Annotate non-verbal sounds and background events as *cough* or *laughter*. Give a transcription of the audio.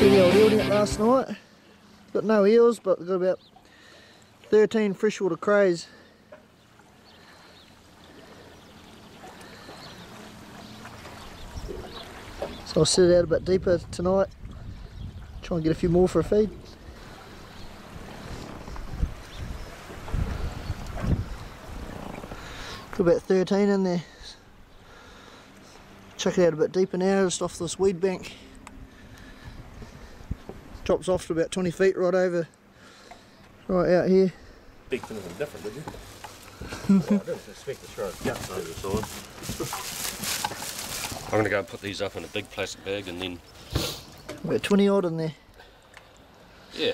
Got no eels, but got about 13 freshwater crays. So I'll set it out a bit deeper tonight. Try and get a few more for a feed. Got about 13 in there. Chuck it out a bit deeper now, just off this weed bank. Drops off to about 20 feet right over, right out here. Big different, did you? I didn't expect to throw a guts *laughs* over the side. I'm going to go and put these up in a big plastic bag and then, About 20 odd in there. yeah,